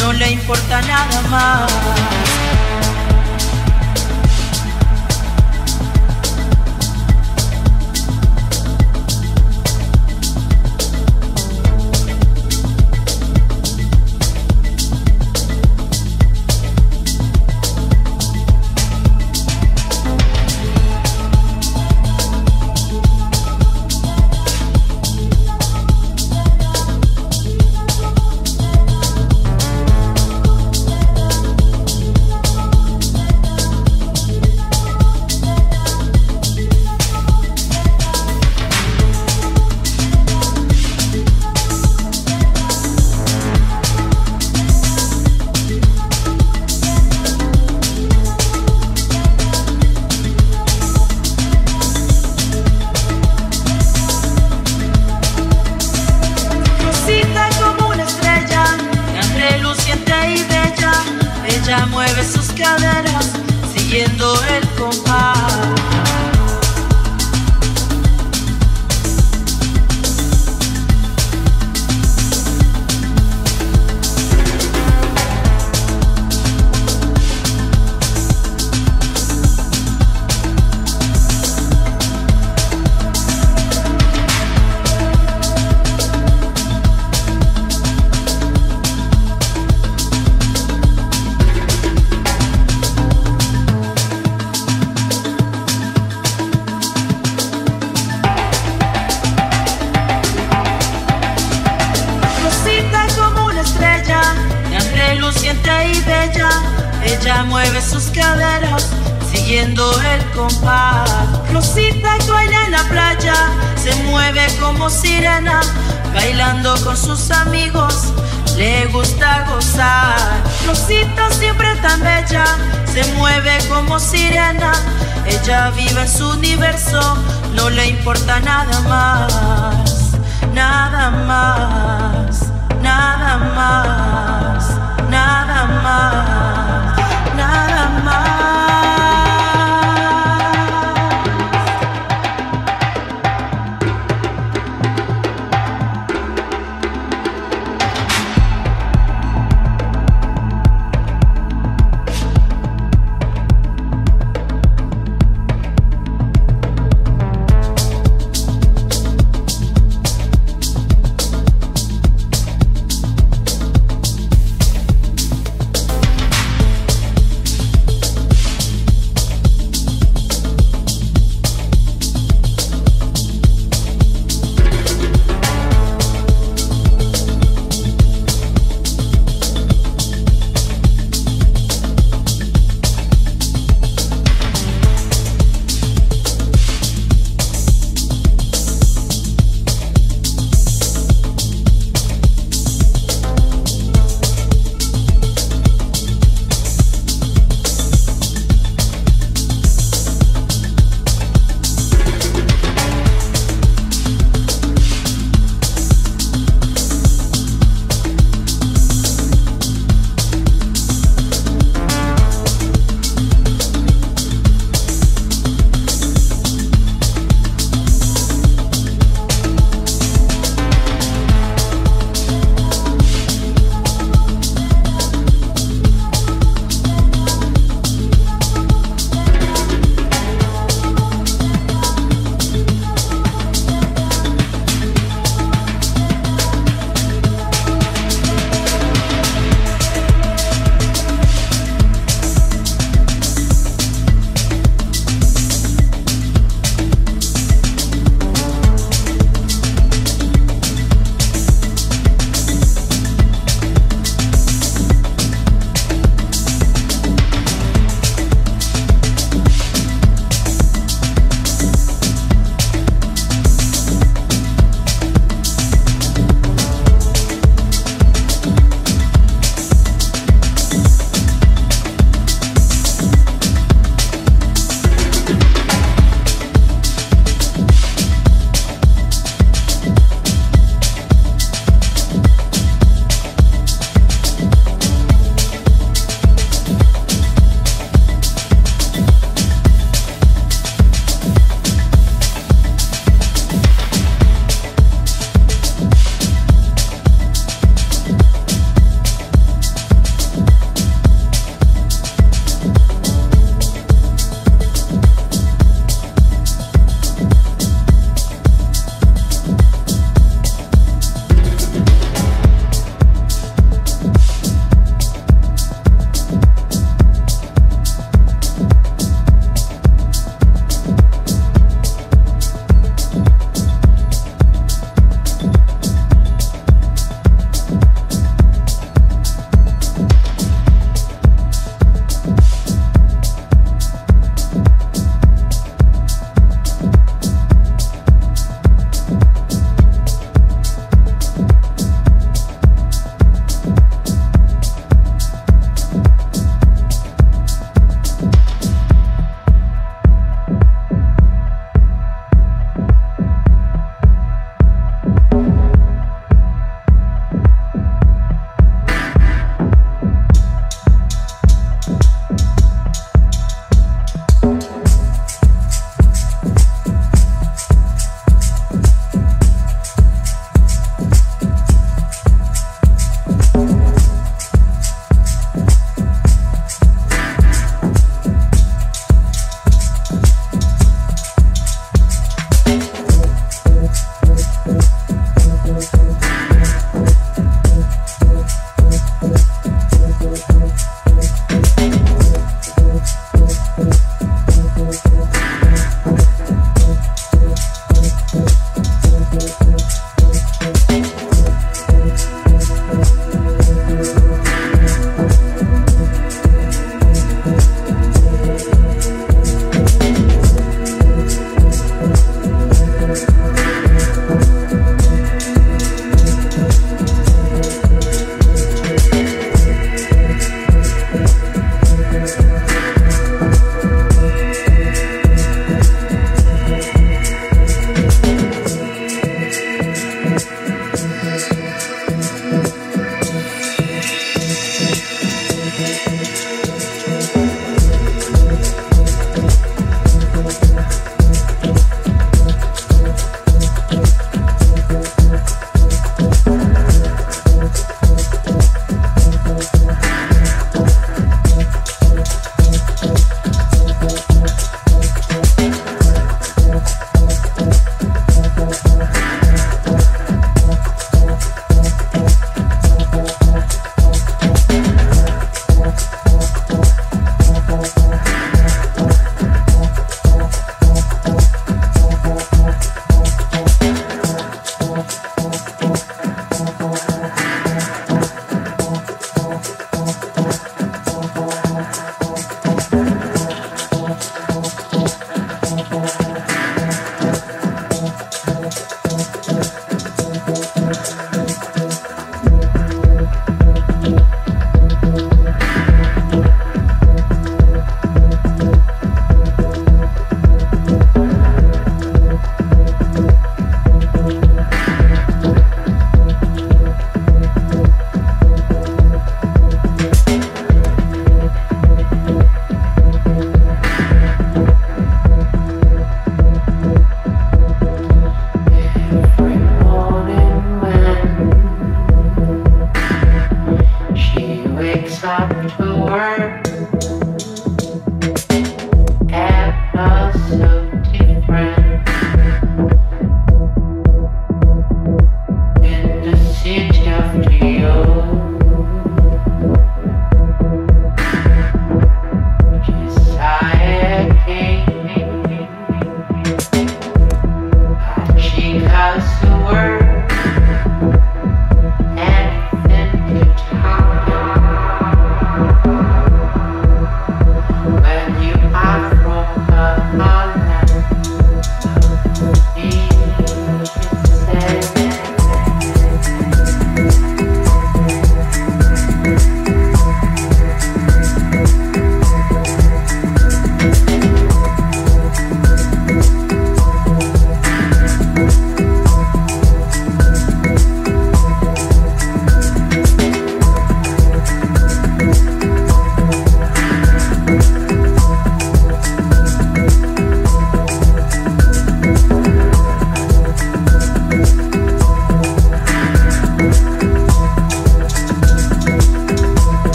no le importa nada más.